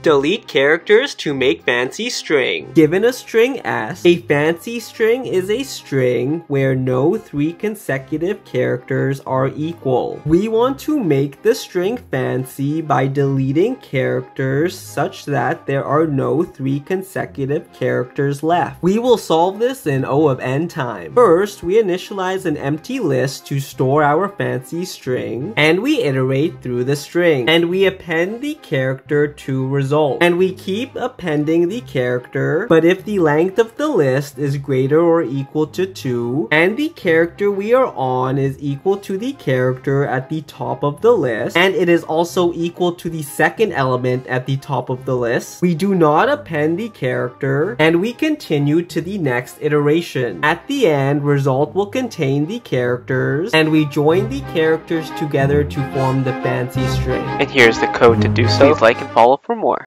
Delete characters to make fancy string. Given a string S, a fancy string is a string where no three consecutive characters are equal. We want to make the string fancy by deleting characters such that there are no three consecutive characters left. We will solve this in O of n time. First, we initialize an empty list to store our fancy string, and we iterate through the string, and we append the character to result result. And we keep appending the character, but if the length of the list is greater or equal to 2, and the character we are on is equal to the character at the top of the list, and it is also equal to the second element at the top of the list, we do not append the character, and we continue to the next iteration. At the end, result will contain the characters, and we join the characters together to form the fancy string. And here's the code to do so. Please like and follow for more.